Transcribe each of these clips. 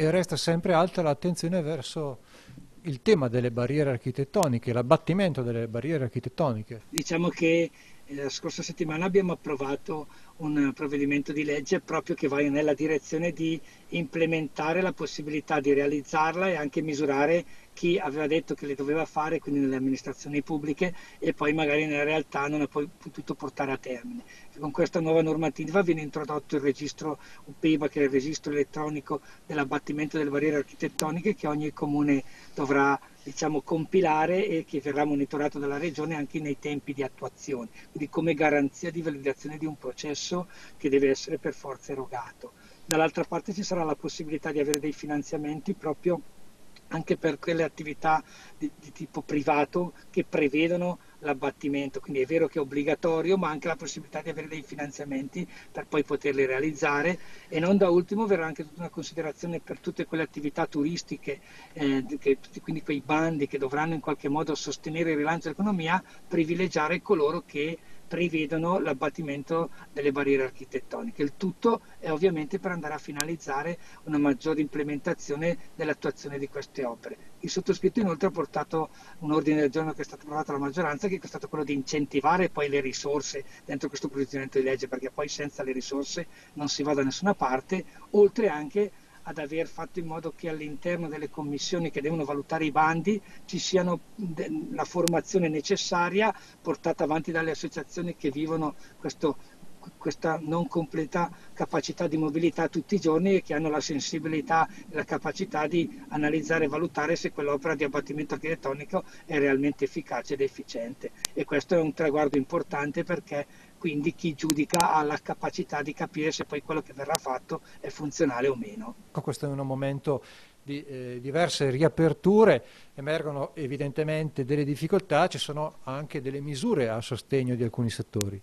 E resta sempre alta l'attenzione verso il tema delle barriere architettoniche, l'abbattimento delle barriere architettoniche. Diciamo che la scorsa settimana abbiamo approvato un provvedimento di legge proprio che va nella direzione di implementare la possibilità di realizzarla e anche misurare chi aveva detto che le doveva fare, quindi nelle amministrazioni pubbliche, e poi magari nella realtà non ha poi potuto portare a termine. Con questa nuova normativa viene introdotto il registro UPEBA, che è il registro elettronico dell'abbattimento delle barriere architettoniche, che ogni comune dovrà diciamo, compilare e che verrà monitorato dalla Regione anche nei tempi di attuazione, quindi come garanzia di validazione di un processo che deve essere per forza erogato. Dall'altra parte ci sarà la possibilità di avere dei finanziamenti proprio anche per quelle attività di, di, tipo privato che prevedono l'abbattimento, quindi è vero che è obbligatorio, ma anche la possibilità di avere dei finanziamenti per poi poterli realizzare. E non da ultimo verrà anche tutta una considerazione per tutte quelle attività turistiche, eh, che, quindi quei bandi che dovranno in qualche modo sostenere il rilancio dell'economia, privilegiare coloro che prevedono l'abbattimento delle barriere architettoniche. Il tutto è ovviamente per andare a finalizzare una maggiore implementazione dell'attuazione di queste opere. Il sottoscritto inoltre ha portato un ordine del giorno che è stato approvato dalla maggioranza che è stato quello di incentivare poi le risorse dentro questo posizionamento di legge perché poi senza le risorse non si va da nessuna parte, oltre anche ad aver fatto in modo che all'interno delle commissioni che devono valutare i bandi ci sia la formazione necessaria portata avanti dalle associazioni che vivono questo questa non completa capacità di mobilità tutti i giorni e che hanno la sensibilità e la capacità di analizzare e valutare se quell'opera di abbattimento architettonico è realmente efficace ed efficiente. E questo è un traguardo importante perché quindi chi giudica ha la capacità di capire se poi quello che verrà fatto è funzionale o meno. Questo è un momento di eh, diverse riaperture, emergono evidentemente delle difficoltà, ci sono anche delle misure a sostegno di alcuni settori.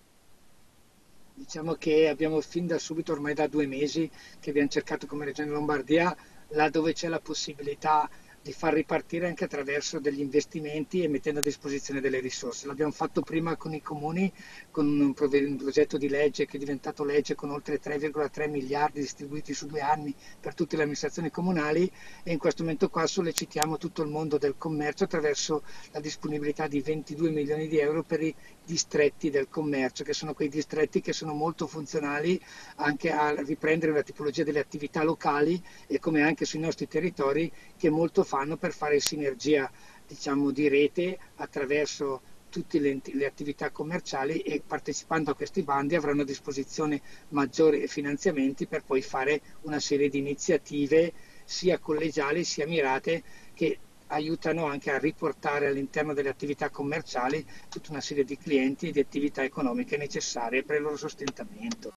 Diciamo che abbiamo fin da subito, ormai da due mesi, che abbiamo cercato come Regione Lombardia, là dove c'è la possibilità di far ripartire anche attraverso degli investimenti e mettendo a disposizione delle risorse. L'abbiamo fatto prima con i comuni con un, progetto di legge che è diventato legge con oltre 3,3 miliardi distribuiti su due anni per tutte le amministrazioni comunali e in questo momento qua sollecitiamo tutto il mondo del commercio attraverso la disponibilità di 22 milioni di euro per i distretti del commercio, che sono quei distretti che sono molto funzionali anche a riprendere la tipologia delle attività locali e come anche sui nostri territori che molto fanno per fare sinergia diciamo, di rete attraverso tutte le, le, attività commerciali e partecipando a questi bandi avranno a disposizione maggiori finanziamenti per poi fare una serie di iniziative sia collegiali sia mirate che aiutano anche a riportare all'interno delle attività commerciali tutta una serie di clienti e di attività economiche necessarie per il loro sostentamento.